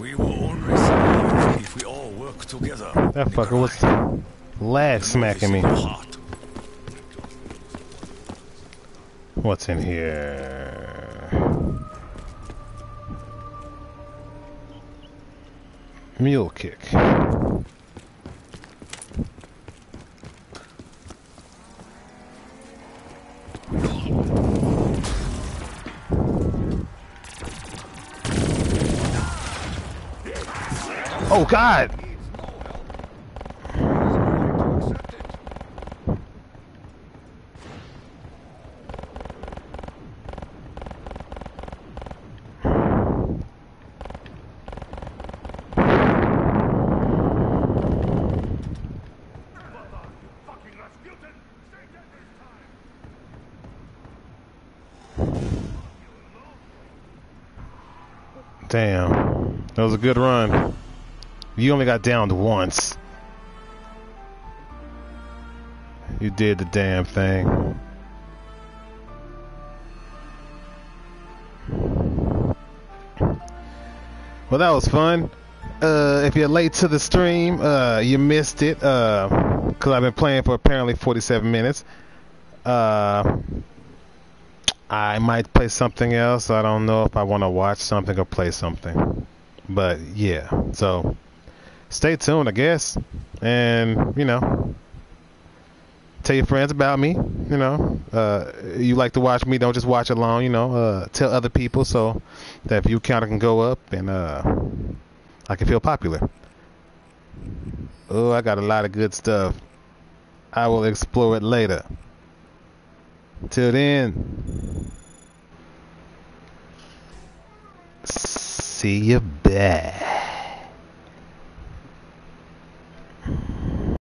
We will only survive if we all work together. That fucker was lag smacking me. Hot. What's in here? Mule kick. Oh God! Damn. That was a good run. You only got downed once. You did the damn thing. Well, that was fun. Uh, if you're late to the stream, uh, you missed it. Uh, cause I've been playing for apparently 47 minutes. Uh, I might play something else. I don't know if I want to watch something or play something. But yeah, so stay tuned, I guess. And, you know, tell your friends about me. You know, uh, you like to watch me, don't just watch alone, you know, uh, tell other people so that view counter can go up and uh, I can feel popular. Oh, I got a lot of good stuff. I will explore it later. Till then, see you back.